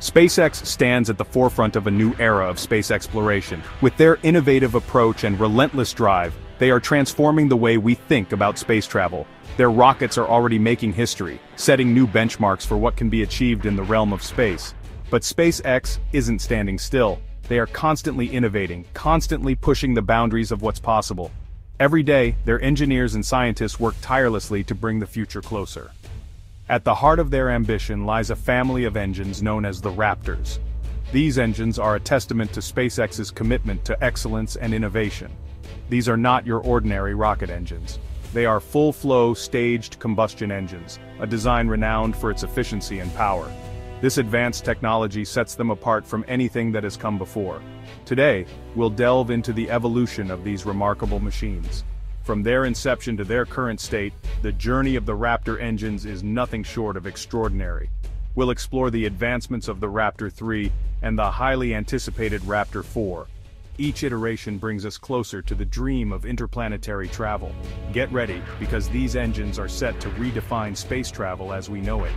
SpaceX stands at the forefront of a new era of space exploration. With their innovative approach and relentless drive, they are transforming the way we think about space travel. Their rockets are already making history, setting new benchmarks for what can be achieved in the realm of space. But SpaceX isn't standing still. They are constantly innovating, constantly pushing the boundaries of what's possible. Every day, their engineers and scientists work tirelessly to bring the future closer. At the heart of their ambition lies a family of engines known as the Raptors. These engines are a testament to SpaceX's commitment to excellence and innovation. These are not your ordinary rocket engines. They are full-flow, staged combustion engines, a design renowned for its efficiency and power. This advanced technology sets them apart from anything that has come before. Today, we'll delve into the evolution of these remarkable machines. From their inception to their current state, the journey of the Raptor engines is nothing short of extraordinary. We'll explore the advancements of the Raptor 3 and the highly anticipated Raptor 4. Each iteration brings us closer to the dream of interplanetary travel. Get ready, because these engines are set to redefine space travel as we know it.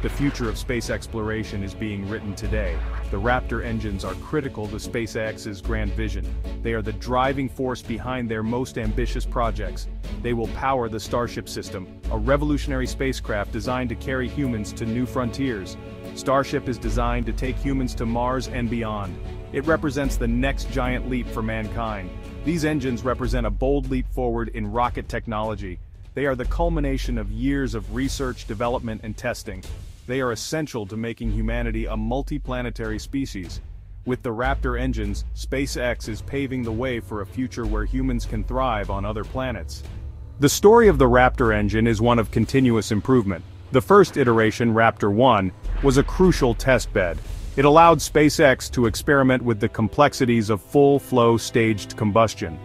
The future of space exploration is being written today. The Raptor engines are critical to SpaceX's grand vision. They are the driving force behind their most ambitious projects. They will power the Starship system, a revolutionary spacecraft designed to carry humans to new frontiers. Starship is designed to take humans to Mars and beyond. It represents the next giant leap for mankind. These engines represent a bold leap forward in rocket technology. They are the culmination of years of research, development, and testing. They are essential to making humanity a multi-planetary species. With the Raptor engines, SpaceX is paving the way for a future where humans can thrive on other planets. The story of the Raptor engine is one of continuous improvement. The first iteration, Raptor 1, was a crucial testbed. It allowed SpaceX to experiment with the complexities of full-flow staged combustion.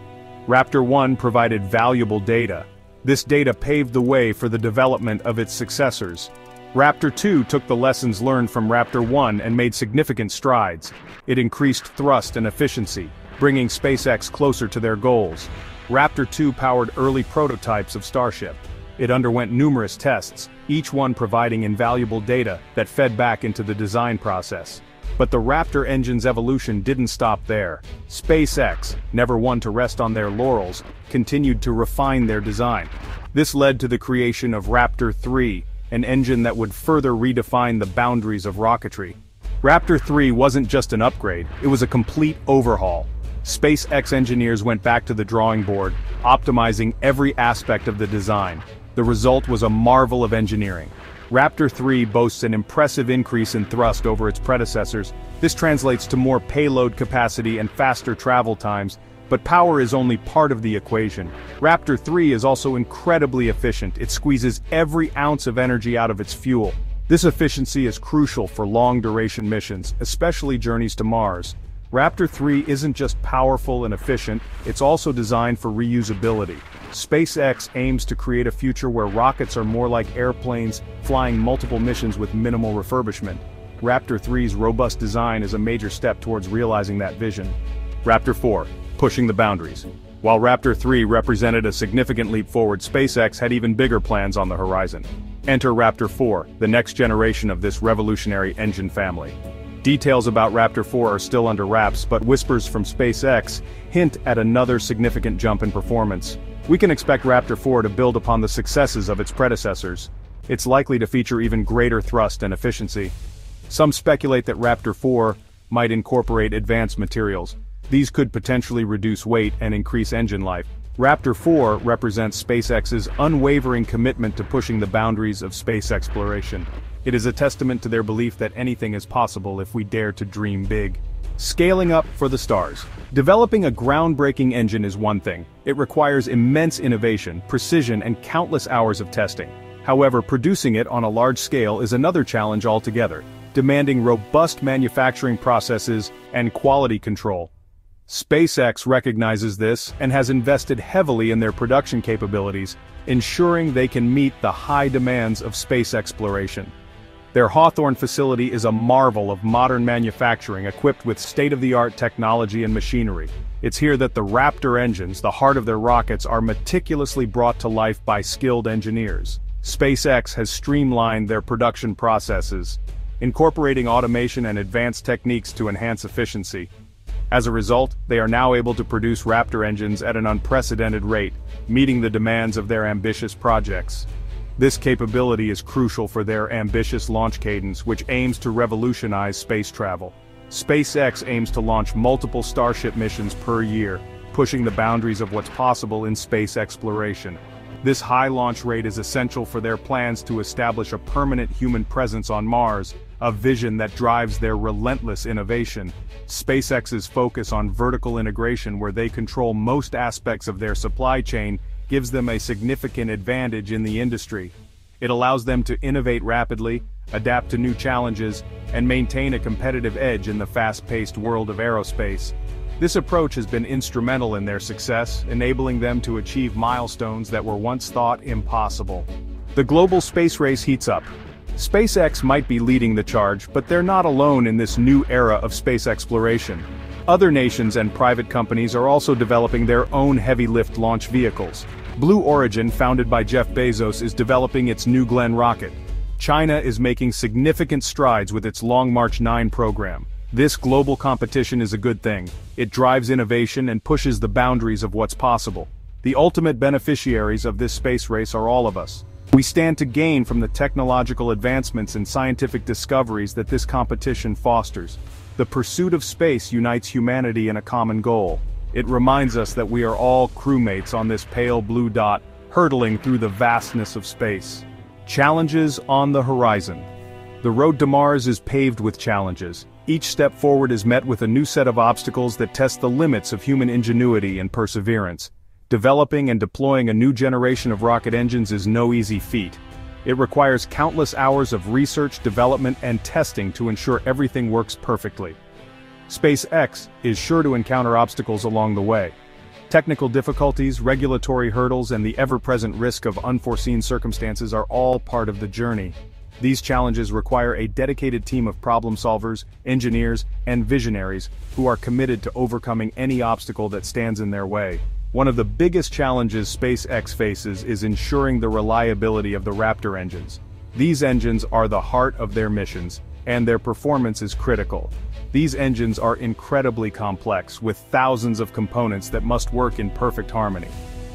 Raptor 1 provided valuable data. This data paved the way for the development of its successors, Raptor 2 took the lessons learned from Raptor 1 and made significant strides. It increased thrust and efficiency, bringing SpaceX closer to their goals. Raptor 2 powered early prototypes of Starship. It underwent numerous tests, each one providing invaluable data that fed back into the design process. But the Raptor engine's evolution didn't stop there. SpaceX, never one to rest on their laurels, continued to refine their design. This led to the creation of Raptor 3, an engine that would further redefine the boundaries of rocketry. Raptor 3 wasn't just an upgrade, it was a complete overhaul. SpaceX engineers went back to the drawing board, optimizing every aspect of the design. The result was a marvel of engineering. Raptor 3 boasts an impressive increase in thrust over its predecessors. This translates to more payload capacity and faster travel times, but power is only part of the equation. Raptor 3 is also incredibly efficient, it squeezes every ounce of energy out of its fuel. This efficiency is crucial for long-duration missions, especially journeys to Mars. Raptor 3 isn't just powerful and efficient, it's also designed for reusability. SpaceX aims to create a future where rockets are more like airplanes, flying multiple missions with minimal refurbishment. Raptor 3's robust design is a major step towards realizing that vision. Raptor 4, pushing the boundaries. While Raptor 3 represented a significant leap forward SpaceX had even bigger plans on the horizon. Enter Raptor 4, the next generation of this revolutionary engine family. Details about Raptor 4 are still under wraps but whispers from SpaceX hint at another significant jump in performance. We can expect Raptor 4 to build upon the successes of its predecessors. It's likely to feature even greater thrust and efficiency. Some speculate that Raptor 4 might incorporate advanced materials, these could potentially reduce weight and increase engine life. Raptor 4 represents SpaceX's unwavering commitment to pushing the boundaries of space exploration. It is a testament to their belief that anything is possible if we dare to dream big. Scaling up for the stars. Developing a groundbreaking engine is one thing. It requires immense innovation, precision and countless hours of testing. However, producing it on a large scale is another challenge altogether, demanding robust manufacturing processes and quality control. SpaceX recognizes this and has invested heavily in their production capabilities, ensuring they can meet the high demands of space exploration. Their Hawthorne facility is a marvel of modern manufacturing equipped with state-of-the-art technology and machinery. It's here that the Raptor engines, the heart of their rockets, are meticulously brought to life by skilled engineers. SpaceX has streamlined their production processes, incorporating automation and advanced techniques to enhance efficiency. As a result, they are now able to produce Raptor engines at an unprecedented rate, meeting the demands of their ambitious projects. This capability is crucial for their ambitious launch cadence which aims to revolutionize space travel. SpaceX aims to launch multiple Starship missions per year, pushing the boundaries of what's possible in space exploration. This high launch rate is essential for their plans to establish a permanent human presence on Mars, a vision that drives their relentless innovation. SpaceX's focus on vertical integration where they control most aspects of their supply chain gives them a significant advantage in the industry. It allows them to innovate rapidly, adapt to new challenges, and maintain a competitive edge in the fast-paced world of aerospace. This approach has been instrumental in their success, enabling them to achieve milestones that were once thought impossible. The global space race heats up. SpaceX might be leading the charge, but they're not alone in this new era of space exploration. Other nations and private companies are also developing their own heavy-lift launch vehicles. Blue Origin, founded by Jeff Bezos is developing its New Glenn rocket. China is making significant strides with its Long March 9 program. This global competition is a good thing. It drives innovation and pushes the boundaries of what's possible. The ultimate beneficiaries of this space race are all of us. We stand to gain from the technological advancements and scientific discoveries that this competition fosters. The pursuit of space unites humanity in a common goal. It reminds us that we are all crewmates on this pale blue dot, hurtling through the vastness of space. Challenges on the horizon. The road to Mars is paved with challenges. Each step forward is met with a new set of obstacles that test the limits of human ingenuity and perseverance. Developing and deploying a new generation of rocket engines is no easy feat. It requires countless hours of research, development, and testing to ensure everything works perfectly. SpaceX is sure to encounter obstacles along the way. Technical difficulties, regulatory hurdles, and the ever-present risk of unforeseen circumstances are all part of the journey. These challenges require a dedicated team of problem solvers, engineers, and visionaries who are committed to overcoming any obstacle that stands in their way. One of the biggest challenges SpaceX faces is ensuring the reliability of the Raptor engines. These engines are the heart of their missions, and their performance is critical. These engines are incredibly complex, with thousands of components that must work in perfect harmony.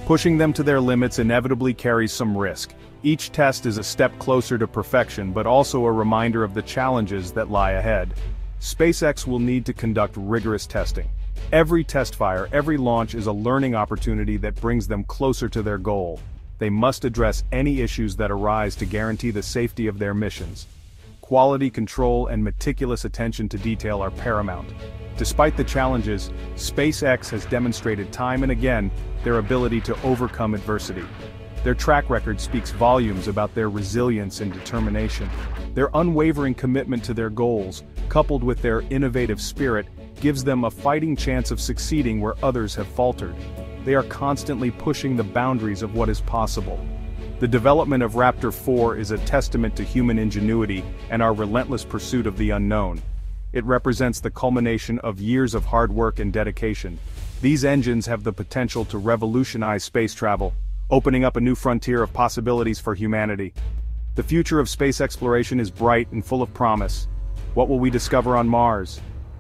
Pushing them to their limits inevitably carries some risk, each test is a step closer to perfection but also a reminder of the challenges that lie ahead. SpaceX will need to conduct rigorous testing. Every test fire, every launch is a learning opportunity that brings them closer to their goal. They must address any issues that arise to guarantee the safety of their missions. Quality control and meticulous attention to detail are paramount. Despite the challenges, SpaceX has demonstrated time and again their ability to overcome adversity. Their track record speaks volumes about their resilience and determination. Their unwavering commitment to their goals, coupled with their innovative spirit, gives them a fighting chance of succeeding where others have faltered. They are constantly pushing the boundaries of what is possible. The development of Raptor 4 is a testament to human ingenuity and our relentless pursuit of the unknown. It represents the culmination of years of hard work and dedication. These engines have the potential to revolutionize space travel, opening up a new frontier of possibilities for humanity. The future of space exploration is bright and full of promise. What will we discover on Mars?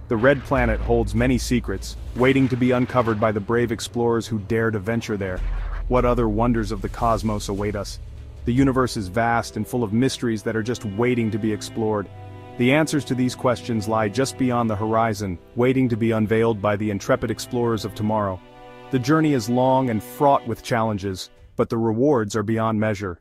The Red Planet holds many secrets, waiting to be uncovered by the brave explorers who dare to venture there. What other wonders of the cosmos await us? The universe is vast and full of mysteries that are just waiting to be explored. The answers to these questions lie just beyond the horizon, waiting to be unveiled by the intrepid explorers of tomorrow. The journey is long and fraught with challenges, but the rewards are beyond measure.